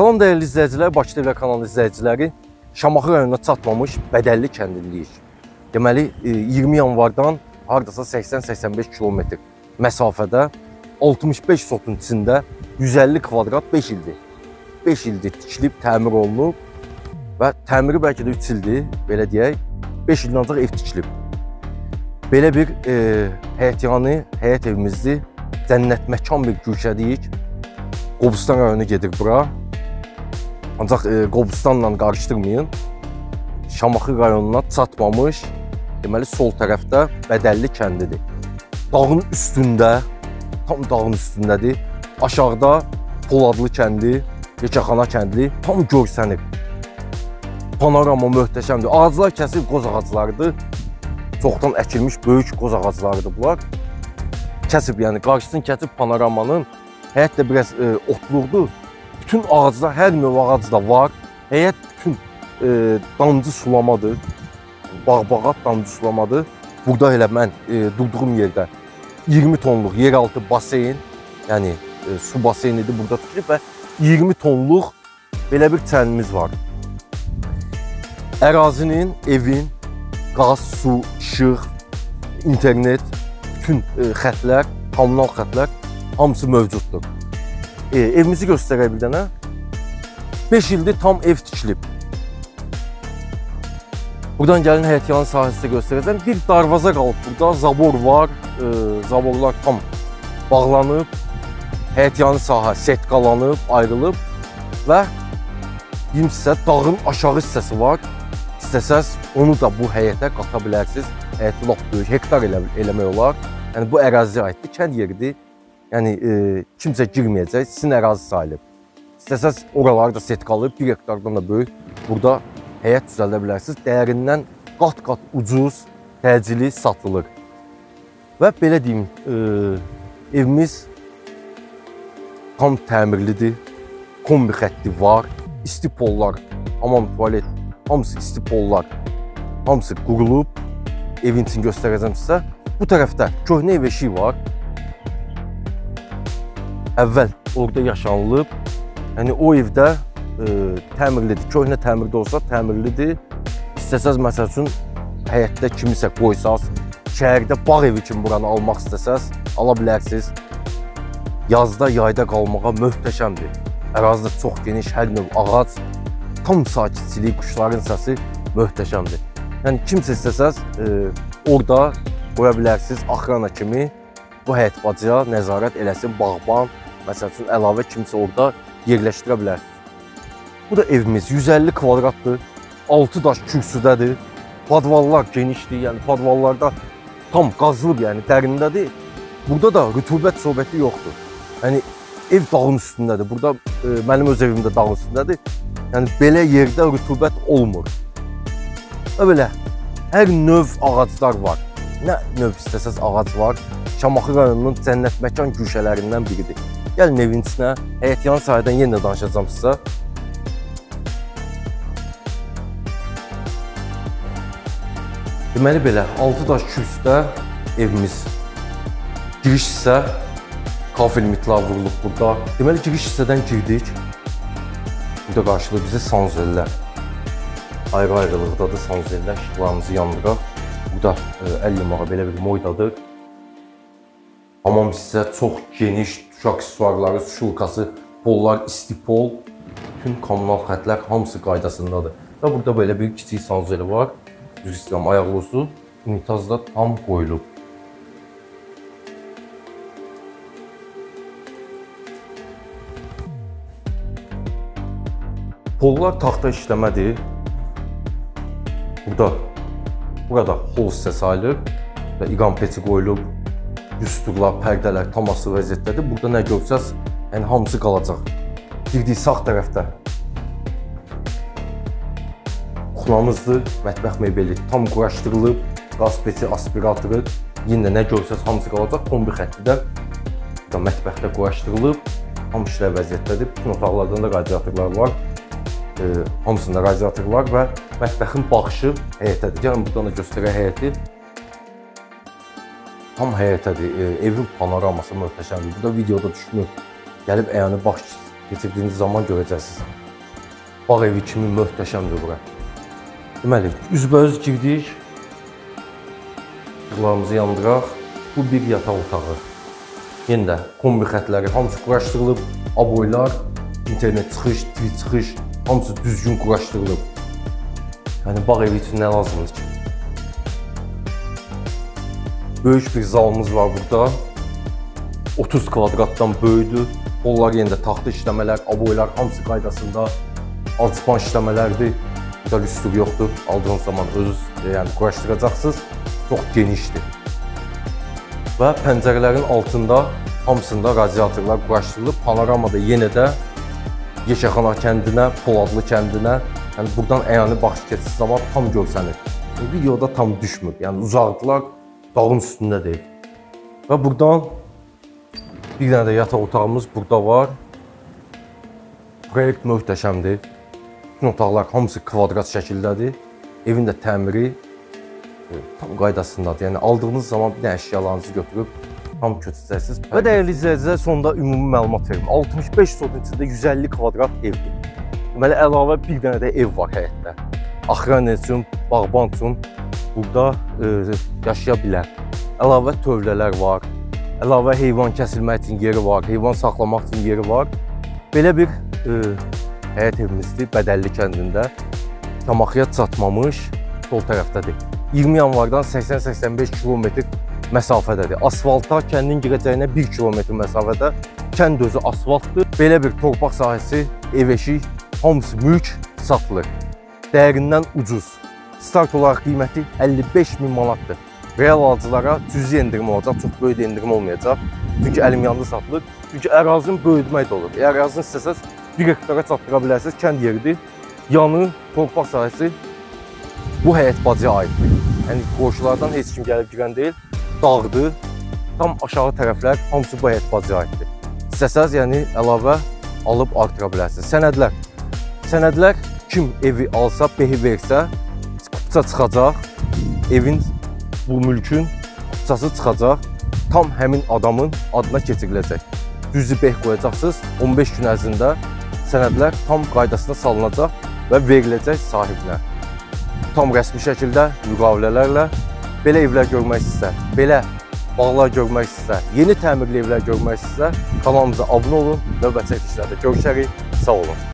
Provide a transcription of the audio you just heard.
Salam dəyərli izləyicilər, Bakı TV kanalı izləyiciləri. Şamaxı rayonuna çatmamış Bədəlli kəndindəyik. Deməli, e, 20 yanvardan hardasa 80-85 kilometr məsafədə 65 sotun içində 150 kvadrat 5 ildir. 5 ildir tikilib, təmir olunub və təmiri bəlkə də 3 ildir, belə deyək. 5 ildən ancaq ev tikilib. Belə bir e, həyətyanı, həyət evimizdir. Cənnət məkan bir güşədəyik. Qobustan rayonu gedir bura. Ancaq e, Qobustanla qarışdırmayın. Şamaxı rayonuna çatmamış, deməli sol tərəfdə Bədəlli kəndidir. Dağın üstündə, tam dağın üstündədir. Aşağıda Poladlı kəndi, Yekəxana kəndi tam görsənir. Panorama möhtəşəmdir. Ağaclar kəsib qoz ağaclarıdır. Çoxdan əkilmiş böyük qoz ağaclarıdır bunlar. Kəsib, yəni qarşısını kəsib panoramanın. Həyət də biraz e, otluqdur bütün ağaclar, hər növ ağac da var. Həyət bütün e, damcı sulamadır. Bağ-bağat damcı sulamadır. Burada elə mən e, durduğum yerdə 20 tonluq yeraltı baseyn, yəni e, su baseynidir burada tikilib və 20 tonluq belə bir çənimiz var. Ərazinin, evin qaz, su, işıq, internet, bütün e, xətlər, kommunal xətlər hamısı mövcuddur e, evimizi göstərə bir dənə. 5 ildir tam ev tikilib. Buradan gəlin həyətyanı sahəsində göstərəcəm. Bir darvaza qalıb burada, zabor var. E, zaborlar tam bağlanıb. Həyətyanı sahə setqalanıb, ayrılıb və deyim sizə dağın aşağı hissəsi var. İstəsəz onu da bu həyətə qata bilərsiniz. Həyəti lap böyük, hektar elə, eləmək olar. Yəni bu əraziyə aiddir, kənd yeridir. Yəni e, kimsə girməyəcək, sizin ərazi sayılıb. İstəsəz oraları da setqalayıb 1 hektardan da böyük burada həyət düzəldə bilərsiniz. Dəyərindən qat-qat ucuz, təcili satılır. Və belə deyim, e, evimiz tam təmirlidir. Kombi xətti var, isti pollar, hamam tualet, hamısı isti pollar, hamısı qurulub. Evin için göstərəcəm sizə. Bu tərəfdə köhnə ev eşiyi var əvvəl orada yaşanılıb. Yəni o evdə e, təmirlidir. Köhnə təmirdə olsa təmirlidir. İstəsəz məsəl üçün həyətdə kimisə qoysaz, şəhərdə bağ evi kimi buranı almaq istəsəz, ala bilərsiniz. Yazda, yayda qalmağa möhtəşəmdir. Ərazidə çox geniş hər növ ağac, tam sakitçilik, quşların səsi möhtəşəmdir. Yəni kimsə istəsəz e, orada qoya bilərsiniz axrana kimi bu həyət bacıya nəzarət eləsin, bağban, məsəl üçün əlavə kimsə orada yerləşdirə bilərsiniz. Bu da evimiz 150 kvadratdır. 6 daş kürsüdədir. Padvallar genişdir, yəni padvallarda tam qazılıb, yəni dərindədir. Burada da rütubət söhbəti yoxdur. Yəni ev dağın üstündədir. Burada e, mənim öz evim də dağın üstündədir. Yəni belə yerdə rütubət olmur. Və belə hər növ ağaclar var. Nə növ istəsəz ağac var. Şamaxı rayonunun cənnət məkan güşələrindən biridir. Gəlin evin içinə, həyətyanı sahədən yenə danışacağam sizə. Deməli belə 6 daş kürsüdə evimiz. Giriş hissə kafel mitlar vurulub burada. Deməli giriş hissədən girdik. Burada qarşılıq bizə sanzellər. Ayrı-ayrılıqdadır sanzellər. İşıqlarımızı yandıraq. Burada e, əl yumağa belə bir moydadır. Hamam sizə çox geniş uşaq aksesuarları, şulkası, pollar, istipol, bütün kommunal xətlər hamısı qaydasındadır. Və burada belə bir kiçik sanzeli var. Düz istəyirəm ayaqlısı unitazda tam qoyulub. Pollar taxta işləmədir. Burada burada hol hissəsi ayılıb və iqam peçi qoyulub üstluqlar, pərdələr tam asılı vəziyyətdədir. Burada nə görsəz, yəni hamısı qalacaq. Girdik sağ tərəfdə kuxlamızdır, mətbəx mebeli tam quraşdırılıb, qaz peçi, aspiratoru, yenə nə görsəz hamısı qalacaq. Kombi xətti də mətbəxdə quraşdırılıb, hamı işlər vəziyyətdədir. Bütün otaqlardan da radiatorlar var. E, hamısında radiator var və mətbəxin baxışı həyətədir. Gəlin buradan da göstərək həyəti. Tam həyətədir. E, evin panoraması möhtəşəmdir. Burada videoda düşmür. Gəlib əyani baş keçirdiyiniz zaman görəcəksiniz. Bağ evi kimi möhtəşəmdir bura. Deməli, üzbəüz girdik. İşıqlarımızı yandıraq. Bu bir yataq otağı. Yenə də kombi xətləri hamısı quraşdırılıb, aboylar, internet çıxış, TV çıxış hamısı düzgün quraşdırılıb. Yəni bağ evi üçün nə lazımdır ki? Böyük bir zalımız var burada. 30 kvadratdan böyükdür. Onlar yenə də taxta işləmələr, aboylar hamısı qaydasında. Alçıpan işləmələrdir. Burada lüstür yoxdur. Aldığınız zaman özünüz yəni quraşdıracaqsınız. Çox genişdir. Və pəncərələrin altında hamısında radiatorlar quraşdırılıb. Panoramada yenə də Yeşəxana kəndinə, Poladlı kəndinə, yəni buradan əyani baxış keçsə zaman tam görsənir. Videoda tam düşmür. Yəni uzaqdılar dağın üstündə deyil. Və buradan bir dənə də yataq otağımız burada var. Proyekt möhtəşəmdir. Bütün otaqlar hamısı kvadrat şəkildədir. Evin də təmiri e, tam qaydasındadır. Yəni aldığınız zaman bir dənə əşyalarınızı götürüb tam köçəcəksiniz. Və dəyərli izləyicilər, sonda ümumi məlumat verim. 65 sotun içində 150 kvadrat evdir. Deməli əlavə bir dənə də ev var həyətdə. Axran üçün, bağban üçün burada e, yaşaya bilər. Əlavə tövlələr var. Əlavə heyvan kəsilmək üçün yeri var, heyvan saxlamaq üçün yeri var. Belə bir e, həyət evimizdir Bədəlli kəndində. Şamaxıya çatmamış sol tərəfdədir. 20 yanvardan 80-85 kilometr məsafədədir. Asfalta kəndin girəcəyinə 1 kilometr məsafədə. Kənd özü asfaltdır. Belə bir torpaq sahəsi, ev eşik, hamısı mülk satılır. Dəyərindən ucuz. Start olaraq qiyməti 55 min manatdır. Real alıcılara cüzi endirim olacaq, çox böyük endirim olmayacaq. Çünki əlim yanında satılır. Çünki ərazini böyütmək də olur. Əgər ərazini istəsəz 1 hektara çatdıra bilərsiniz, kənd yeridir. Yanı torpaq sahəsi bu həyət bacıya aiddir. Yəni qonşulardan heç kim gəlib girən deyil. Dağdır. Tam aşağı tərəflər hamısı bu həyət bacıya aiddir. İstəsəz yəni əlavə alıb artıra bilərsiniz. Sənədlər. Sənədlər kim evi alsa, behi versə, kupça çıxacaq. Evin bu mülkün kupçası çıxacaq. Tam həmin adamın adına keçiriləcək. Düzü beh qoyacaqsınız. 15 gün ərzində sənədlər tam qaydasına salınacaq və veriləcək sahibinə. Tam rəsmi şəkildə müqavilələrlə belə evlər görmək istəyirsə, belə bağlar görmək istəyirsə, yeni təmirli evlər görmək istəyirsə, kanalımıza abunə olun, növbəti çəkilişlərdə görüşərik. Sağ olun.